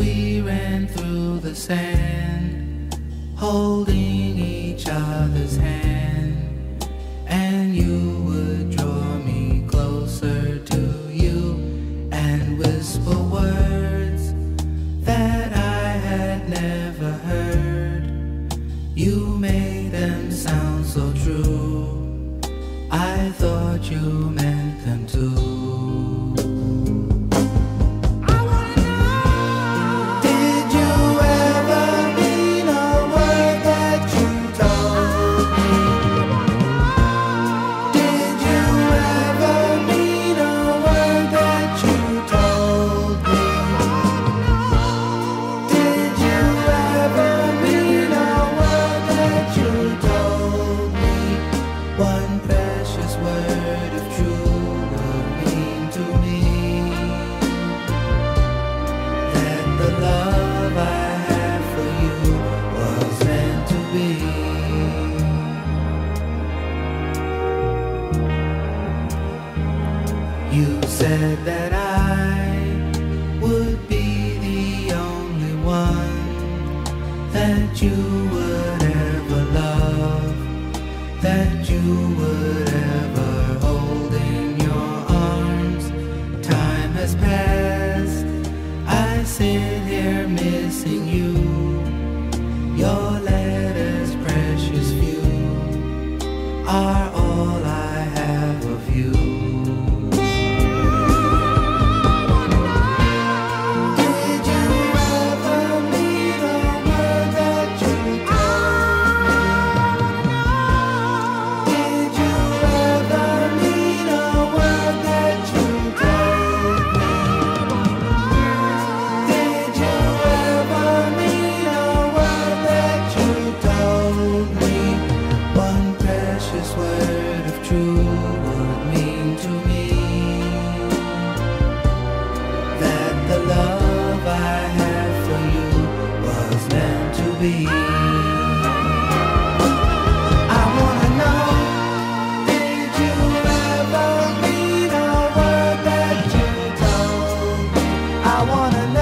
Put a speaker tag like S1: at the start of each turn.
S1: we ran through the sand, holding each other's hand, and you would draw me closer to you and whisper words that I had never heard. You made them sound so true. I thought you meant said that I would be the only one that you would ever love, that you would ever hold in your arms. Time has passed. I sit here missing you. be. I wanna know, did you ever mean a word that you told? I wanna know.